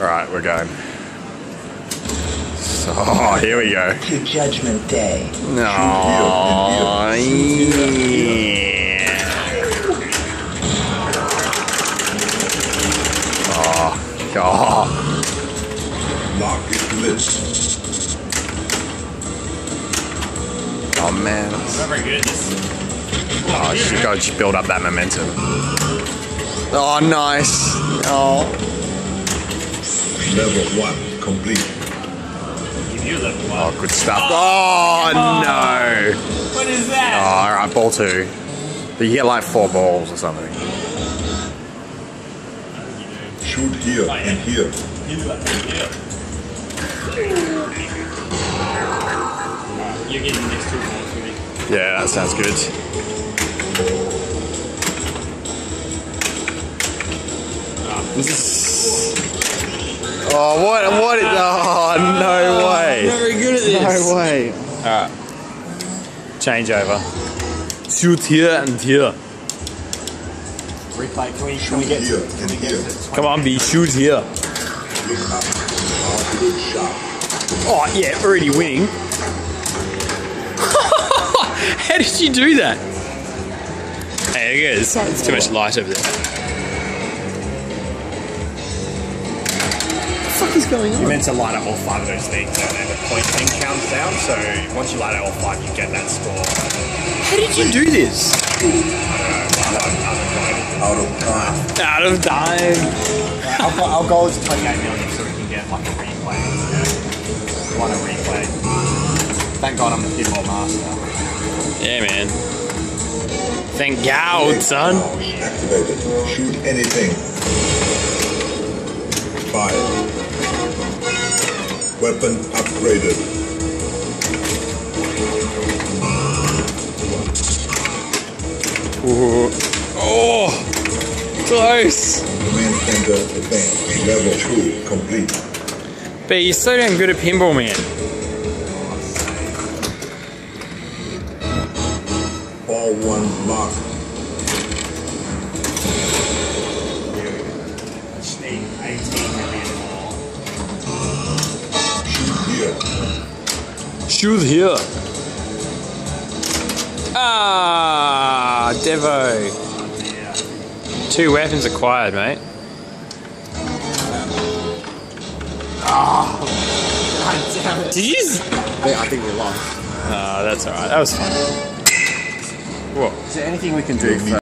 Alright, we're going. So, oh, here we go. to Judgment Day. No. Yeah. Oh, God. Lock it bliss. Oh, man. Not very good. Oh, you gotta just build up that momentum. Oh, nice. Oh. Level one complete. Give you a level one. Oh, good stuff. Oh, oh no. What is Oh, that? alright, ball two. But you get like four balls or something. Shoot here yeah. and here. You're getting the next two balls with me. Yeah, that sounds good. Ah. Oh, what? What? Oh, no way. Very good at this. No way. Alright. Change over. Shoot here and here. Replay. Can we, can we get Here to, can we get here. to Come on, Bee. Shoot here. Look shot. Oh, yeah, already winning. How did you do that? Hey, look at. It's too much light over there. Going You're meant to light up all five of those things and then the point thing counts down. So once you light up all five, you get that score. How did you do this? Out of time. Out of time. Our, our goal is 28 million so we can get like a replay. Yeah. Want a replay. Thank God I'm the pinball master. Yeah, man. Thank God, son. Activated. Shoot anything. Fire. Weapon upgraded. Ooh. Oh, close. Command center advanced. Level two complete. But you're so damn good at pinball, man. All one lock. Here. Shoot here. Ah, Devo. Two weapons acquired, mate. Did you? s- I think we lost. Ah, that's alright. That was fun. Whoa. Is there anything we can do for